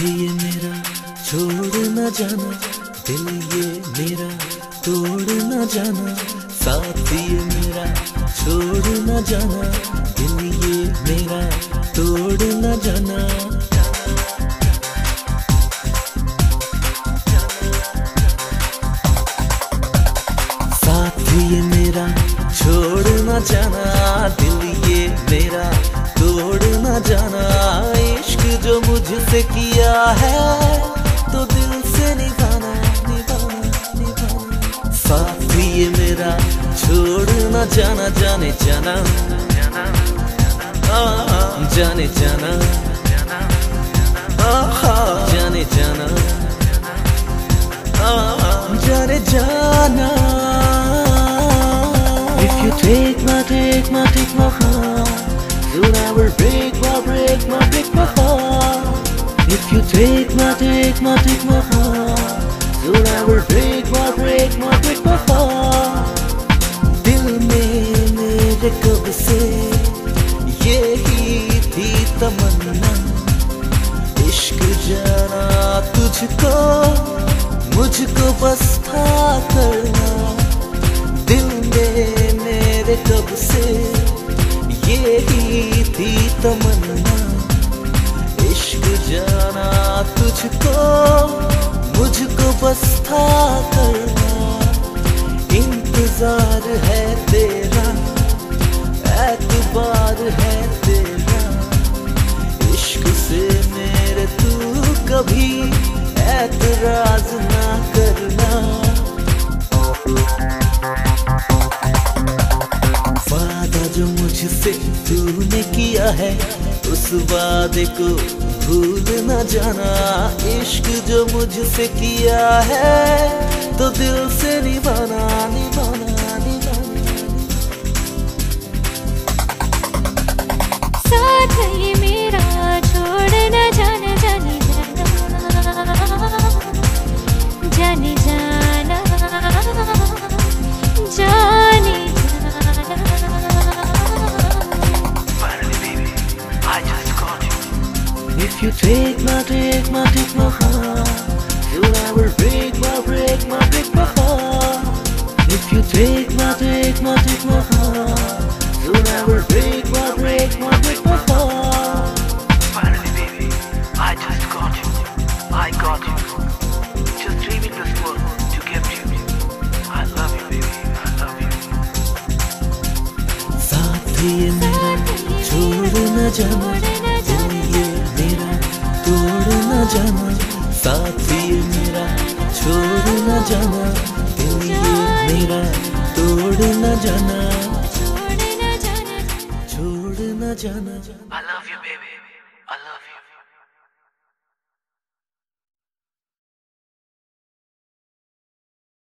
साथी ये मेरा, छोड़ न जाना। दिल ये मेरा, तोड़ न जाना। साथी ये मेरा, छोड़ न जाना। दिल ये मेरा, तोड़ न जाना। साथी ये मेरा, छोड़ न जाना। किया है तो दिल से निभाना निभाना निभाना साथी ये मेरा छोड़ न जाना जाने जाना आ, जाने जाना आहा, जाने जाना आ, जाने जाना If you take my, take my, take my heart Soon I will break my, break my, break my heart If you take my, take my, take my heart I will break my, break my, break my heart दिल में मेरे कब से यही थी तमन्ना इश्क जाना तुझको मुझको था करना दिल में मेरे कब से यही थी तमन्ना इश्क जाना तुझको, मुझको बस था करना। इंतज़ार है तेरा, एतबार है तेरा। इश्क से मेरे तू कभी ऐतराज ना करना। वादा जो मुझसे तूने किया है, उस वादे को भूल न जाना इश्क जो मुझसे किया है तो दिल से निभाना निभाना। If you take my, take my, take my heart Soon I will break my, break my, break my heart If you take my, take my, take my heart Soon I will break my, break my, break my heart Finally, baby, I just got you. I got you. Just dreaming this world to get you. I love you, baby. I love you. साथी ये मेरा छोड़ न जाना दिल ये मेरा तोड़ न जाना साथ ये मेरा छोड़ न जाना दिल ये मेरा तोड़ न जाना। छोड़ न जाना। I love you baby. I love you.